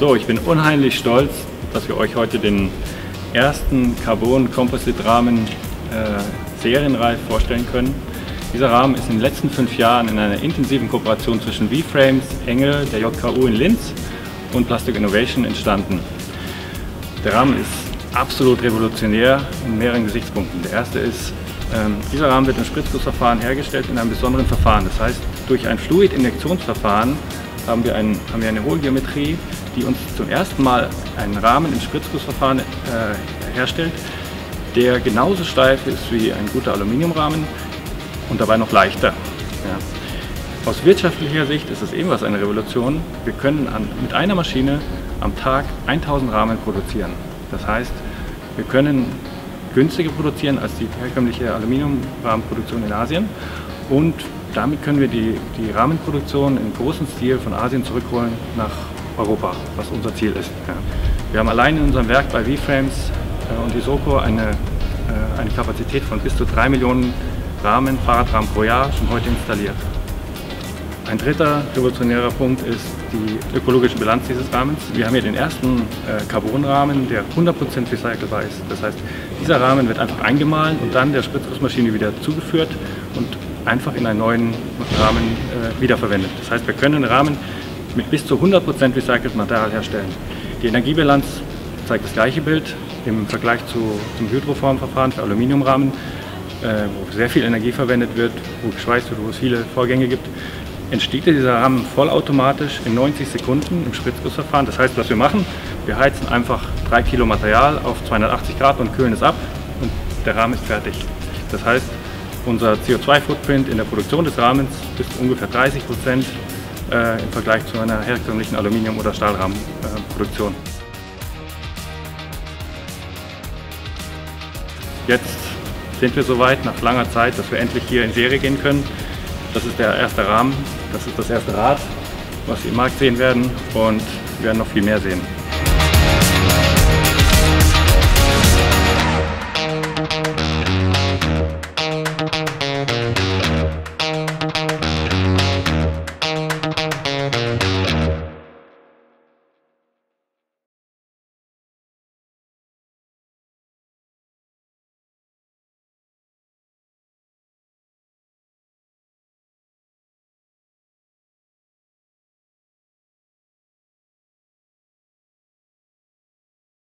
So, ich bin unheimlich stolz, dass wir euch heute den ersten Carbon Composite Rahmen äh, serienreif vorstellen können. Dieser Rahmen ist in den letzten fünf Jahren in einer intensiven Kooperation zwischen V-Frames, Engel, der JKU in Linz und Plastic Innovation entstanden. Der Rahmen ist absolut revolutionär in mehreren Gesichtspunkten. Der erste ist, ähm, dieser Rahmen wird im Spritzgussverfahren hergestellt in einem besonderen Verfahren. Das heißt, durch ein Fluidinjektionsverfahren haben haben wir eine Hohlgeometrie, die uns zum ersten Mal einen Rahmen im Spritzgussverfahren äh, herstellt, der genauso steif ist wie ein guter Aluminiumrahmen und dabei noch leichter. Ja. Aus wirtschaftlicher Sicht ist es ebenfalls eine Revolution. Wir können an, mit einer Maschine am Tag 1000 Rahmen produzieren. Das heißt, wir können günstiger produzieren als die herkömmliche Aluminiumrahmenproduktion in Asien und damit können wir die, die Rahmenproduktion im großen Stil von Asien zurückholen nach Europa, was unser Ziel ist. Wir haben allein in unserem Werk bei V-Frames äh, und Isoko eine, äh, eine Kapazität von bis zu 3 Millionen Rahmen, Fahrradrahmen pro Jahr schon heute installiert. Ein dritter revolutionärer Punkt ist die ökologische Bilanz dieses Rahmens. Wir haben hier den ersten äh, Carbonrahmen, der 100% recycelbar ist. Das heißt, dieser Rahmen wird einfach eingemahlen und dann der Spritzgussmaschine wieder zugeführt und einfach in einen neuen Rahmen wiederverwendet. Das heißt, wir können einen Rahmen mit bis zu 100% recyceltem Material herstellen. Die Energiebilanz zeigt das gleiche Bild im Vergleich zu, zum Hydroformverfahren für Aluminiumrahmen, äh, wo sehr viel Energie verwendet wird, wo geschweißt wird, wo es viele Vorgänge gibt entsteht dieser Rahmen vollautomatisch in 90 Sekunden im Spritzgussverfahren. Das heißt, was wir machen, wir heizen einfach 3 Kilo Material auf 280 Grad und kühlen es ab und der Rahmen ist fertig. Das heißt, unser CO2-Footprint in der Produktion des Rahmens ist ungefähr 30 Prozent äh, im Vergleich zu einer herkömmlichen Aluminium- oder Stahlrahmenproduktion. Jetzt sind wir soweit nach langer Zeit, dass wir endlich hier in Serie gehen können. Das ist der erste Rahmen, das ist das erste Rad, was Sie im Markt sehen werden und wir werden noch viel mehr sehen.